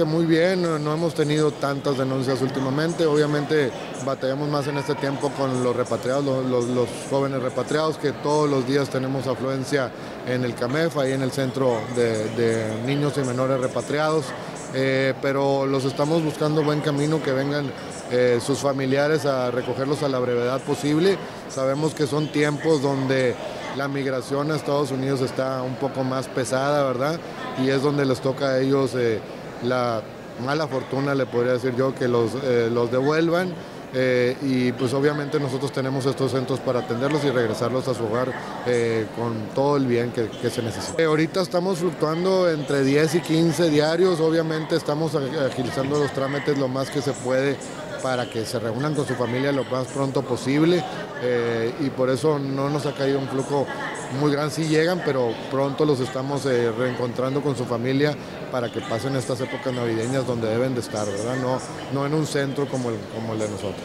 Muy bien, no, hemos tenido tantas denuncias últimamente. Obviamente batallamos más en este tiempo con los repatriados, los, jóvenes repatriados, que todos los días tenemos afluencia en el CAMEF, ahí en el centro de, de niños y menores repatriados. Eh, pero los estamos buscando buen camino, que vengan eh, sus familiares a recogerlos a la brevedad posible. Sabemos que son tiempos donde la migración a Estados Unidos está un poco más pesada, ¿verdad? Y es donde les toca a ellos... Eh, la mala fortuna, le podría decir yo, que los, eh, los devuelvan. Eh, y pues obviamente nosotros tenemos estos centros para atenderlos y regresarlos a su hogar eh, con todo el bien que, que se necesita. Ahorita estamos fluctuando entre 10 y 15 diarios, obviamente estamos agilizando los trámites lo más que se puede para que se reúnan con su familia lo más pronto posible eh, y por eso no nos ha caído un flujo muy grande, sí llegan, pero pronto los estamos eh, reencontrando con su familia para que pasen estas épocas navideñas donde deben de estar, ¿verdad? No, no en un centro como el, como el de nosotros.